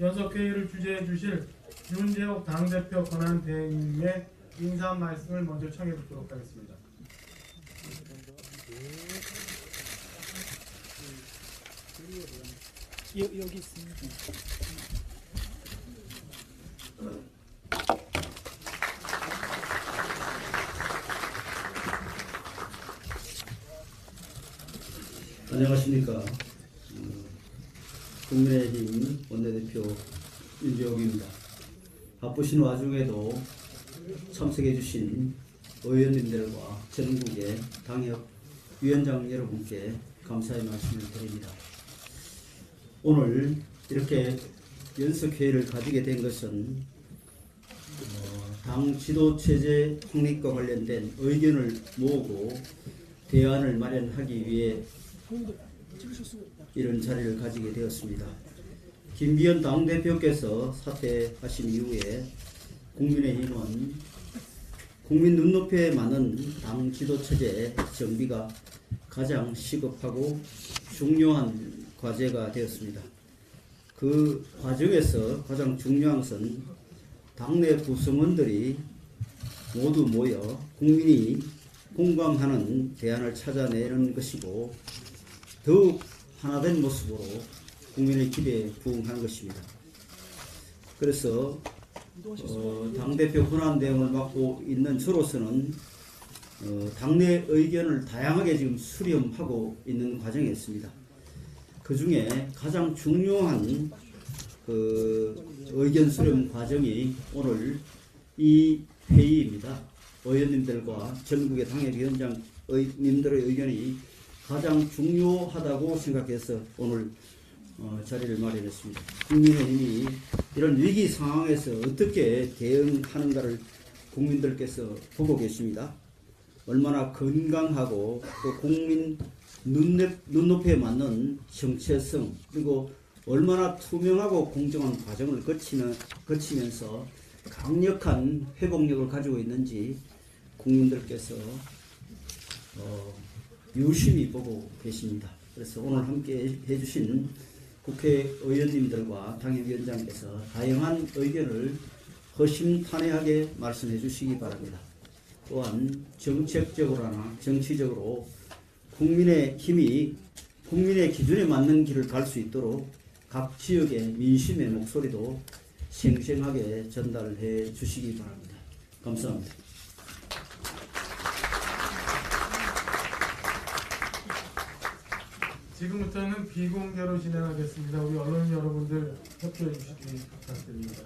연석회의를 주재해 주실 윤재옥 당대표 권한대행님의 인사 말씀을 먼저 청해 듣도록 하겠습니다. 여, 여기 있습니다. 안녕하십니까. 어, 국민의힘 원내대표 윤재옥입니다. 바쁘신 와중에도 참석해주신 의원님들과 전국의 당협 위원장 여러분께 감사의 말씀을 드립니다. 오늘 이렇게 연석회의를 가지게 된 것은 어, 당 지도체제 확립과 관련된 의견을 모으고 대안을 마련하기 위해 이런 자리를 가지게 되었습니다. 김기현 당대표께서 사퇴하신 이후에 국민의 힘은 국민 눈높이에 맞는 당 지도체제 정비가 가장 시급하고 중요한 과제가 되었습니다. 그 과정에서 가장 중요한 것은 당내 구성원들이 모두 모여 국민이 공감하는 대안을 찾아내는 것이고 더욱 하나된 모습으로 국민의 기대에 부응하는 것입니다. 그래서 어, 당대표 권한 대응을 맡고 있는 저로서는 어, 당내 의견을 다양하게 지금 수렴하고 있는 과정에 있습니다. 그 중에 가장 중요한 그 의견 수렴 과정이 오늘 이 회의입니다. 의원님들과 전국의 당협위원장님들의 의견이 가장 중요하다고 생각해서 오늘 어, 자리를 마련했습니다. 국민의힘이 이런 위기 상황에서 어떻게 대응하는가를 국민들께서 보고 계십니다. 얼마나 건강하고 또 국민 눈높, 눈높이에 맞는 정체성 그리고 얼마나 투명하고 공정한 과정을 거치면, 거치면서 강력한 회복력을 가지고 있는지 국민들께서 어, 유심히 보고 계십니다. 그래서 오늘 함께 해주신 국회의원님들과 당협위원장께서 다양한 의견을 허심탄회하게 말씀해 주시기 바랍니다. 또한 정책적으로나 정치적으로 국민의 힘이 국민의 기준에 맞는 길을 갈 수 있도록 각 지역의 민심의 목소리도 생생하게 전달해 주시기 바랍니다. 감사합니다. 지금부터는 비공개로 진행하겠습니다. 우리 언론 여러분들 협조해 주시기 부탁드립니다.